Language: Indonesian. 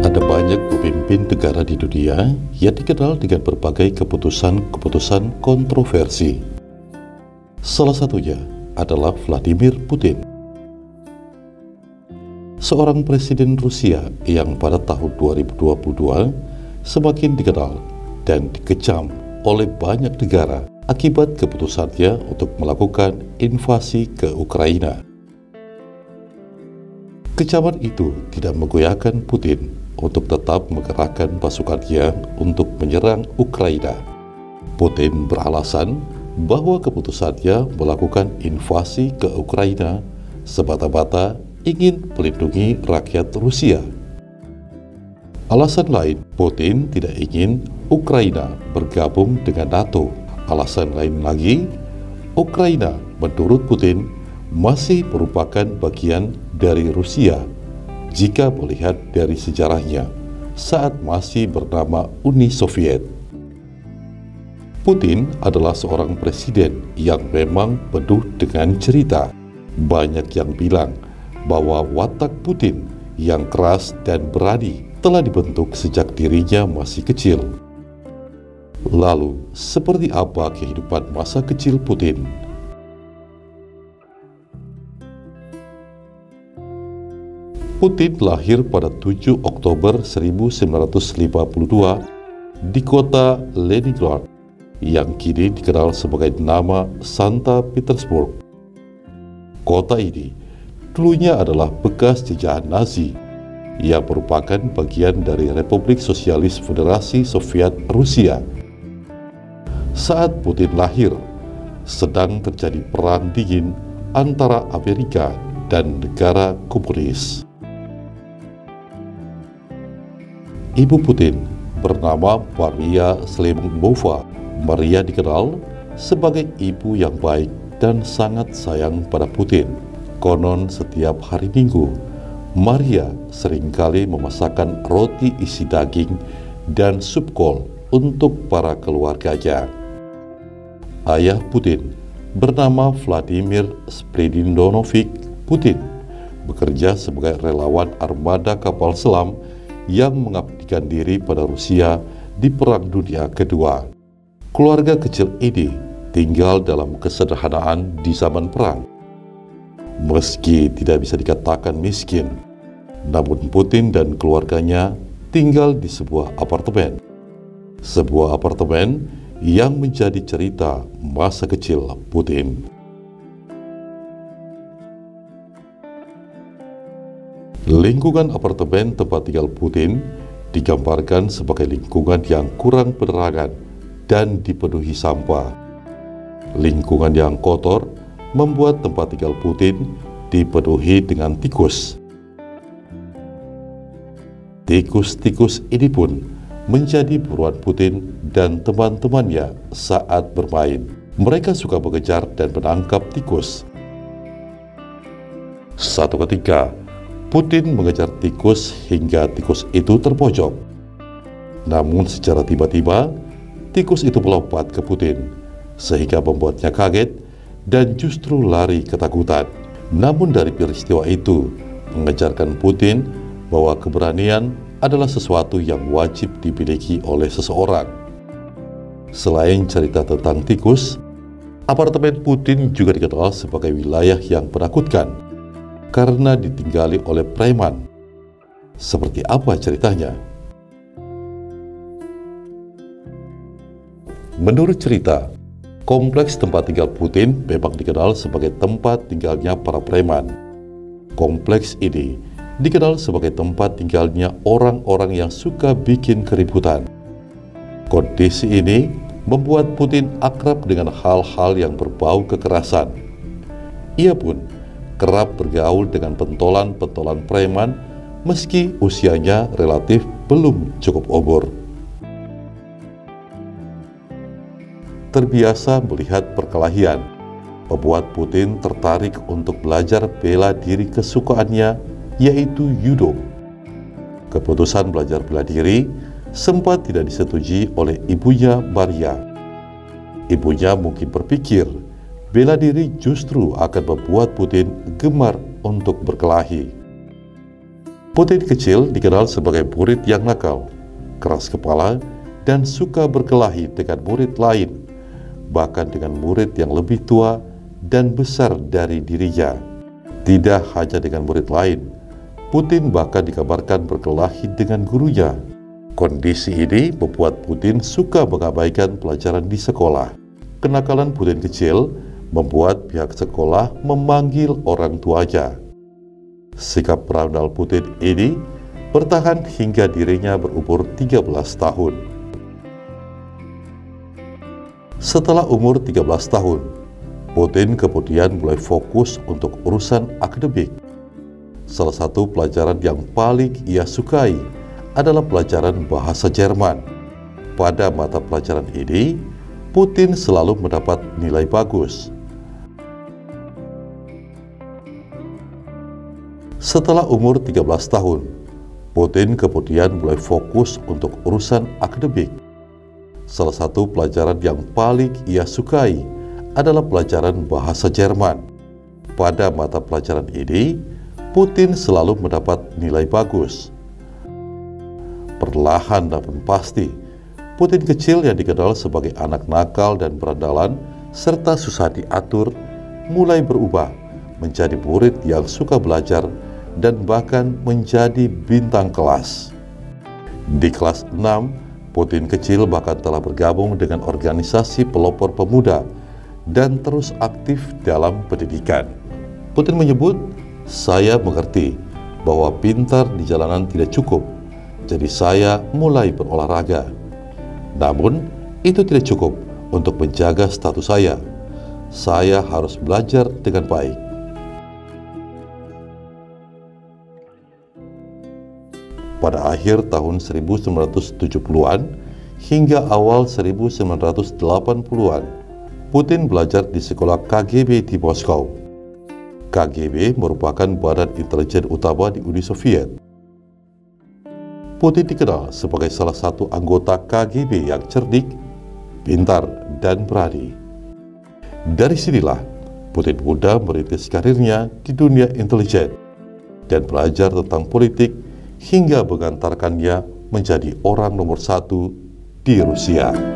Ada banyak pemimpin negara di dunia yang dikenal dengan berbagai keputusan-keputusan kontroversi. Salah satunya adalah Vladimir Putin. Seorang presiden Rusia yang pada tahun 2022 semakin dikenal dan dikecam oleh banyak negara akibat keputusannya untuk melakukan invasi ke Ukraina. Kecaman itu tidak menggoyahkan Putin untuk tetap menggerakkan pasukannya untuk menyerang Ukraina. Putin beralasan bahwa keputusannya melakukan invasi ke Ukraina semata-mata ingin melindungi rakyat Rusia. Alasan lain, Putin tidak ingin Ukraina bergabung dengan NATO. Alasan lain lagi, Ukraina menurut Putin masih merupakan bagian dari Rusia jika melihat dari sejarahnya saat masih bernama Uni Soviet. Putin adalah seorang presiden yang memang penuh dengan cerita. Banyak yang bilang bahwa watak Putin yang keras dan berani telah dibentuk sejak dirinya masih kecil. Lalu, seperti apa kehidupan masa kecil Putin? Putin lahir pada 7 Oktober 1952 di kota Leningrad yang kini dikenal sebagai nama Santa Petersburg. Kota ini dulunya adalah bekas jajahan Nazi yang merupakan bagian dari Republik Sosialis Federasi Soviet Rusia. Saat Putin lahir, sedang terjadi perang dingin antara Amerika dan negara komunis. Ibu Putin bernama Maria Slimbova. Maria dikenal sebagai ibu yang baik dan sangat sayang pada Putin. Konon setiap hari Minggu, Maria sering kali memasakkan roti isi daging dan sup kol untuk para keluarganya. Ayah Putin bernama Vladimir Spredindonovich Putin bekerja sebagai relawan armada kapal selam yang mengabdikan diri pada Rusia di Perang Dunia Kedua. Keluarga kecil ini tinggal dalam kesederhanaan di zaman perang. Meski tidak bisa dikatakan miskin, namun Putin dan keluarganya tinggal di sebuah apartemen. Sebuah apartemen yang menjadi cerita masa kecil Putin. Lingkungan apartemen tempat tinggal Putin digambarkan sebagai lingkungan yang kurang penerangan dan dipenuhi sampah. Lingkungan yang kotor membuat tempat tinggal Putin dipenuhi dengan tikus. Tikus-tikus ini pun menjadi buruan Putin dan teman-temannya saat bermain. Mereka suka mengejar dan menangkap tikus. Satu ketika, Putin mengejar tikus hingga tikus itu terpojok. Namun secara tiba-tiba, tikus itu melompat ke Putin, sehingga membuatnya kaget dan justru lari ketakutan. Namun dari peristiwa itu, mengejarkan Putin bahwa keberanian adalah sesuatu yang wajib dimiliki oleh seseorang. Selain cerita tentang tikus, apartemen Putin juga dikenal sebagai wilayah yang menakutkan karena ditinggali oleh preman. Seperti apa ceritanya? Menurut cerita, kompleks tempat tinggal Putin memang dikenal sebagai tempat tinggalnya para preman. Kompleks ini dikenal sebagai tempat tinggalnya orang-orang yang suka bikin keributan. Kondisi ini membuat Putin akrab dengan hal-hal yang berbau kekerasan. Ia pun kerap bergaul dengan pentolan-pentolan preman meski usianya relatif belum cukup umur. Terbiasa melihat perkelahian, membuat Putin tertarik untuk belajar bela diri kesukaannya, yaitu judo. Keputusan belajar bela diri sempat tidak disetujui oleh ibunya Maria. Ibunya mungkin berpikir bela diri justru akan membuat Putin gemar untuk berkelahi. Putin kecil dikenal sebagai murid yang nakal, keras kepala, dan suka berkelahi dengan murid lain, bahkan dengan murid yang lebih tua dan besar dari dirinya. Tidak hanya dengan murid lain, Putin bahkan dikabarkan berkelahi dengan gurunya. Kondisi ini membuat Putin suka mengabaikan pelajaran di sekolah. Kenakalan Putin kecil membuat pihak sekolah memanggil orang tuanya Sikap Ronald Putin ini bertahan hingga dirinya berumur 13 tahun. Setelah umur 13 tahun, Putin kemudian mulai fokus untuk urusan akademik. Salah satu pelajaran yang paling ia sukai adalah pelajaran bahasa Jerman. Pada mata pelajaran ini, Putin selalu mendapat nilai bagus. Setelah umur 13 tahun, Putin kemudian mulai fokus untuk urusan akademik. Salah satu pelajaran yang paling ia sukai adalah pelajaran bahasa Jerman. Pada mata pelajaran ini, Putin selalu mendapat nilai bagus. Perlahan namun pasti, Putin kecil yang dikenal sebagai anak nakal dan berandalan serta susah diatur mulai berubah menjadi murid yang suka belajar dan bahkan menjadi bintang kelas. Di kelas 6, Putin kecil bahkan telah bergabung dengan organisasi pelopor pemuda dan terus aktif dalam pendidikan. Putin menyebut, saya mengerti bahwa pintar di jalanan tidak cukup, jadi saya mulai berolahraga. Namun, itu tidak cukup untuk menjaga status saya. Saya harus belajar dengan baik. Pada akhir tahun 1970-an hingga awal 1980-an. Putin belajar di sekolah KGB di Moskow. KGB merupakan badan intelijen utama di Uni Soviet. Putin dikenal sebagai salah satu anggota KGB yang cerdik, pintar, dan berani. Dari sinilah Putin muda merintis karirnya di dunia intelijen dan belajar tentang politik hingga mengantarkannya menjadi orang nomor satu di Rusia.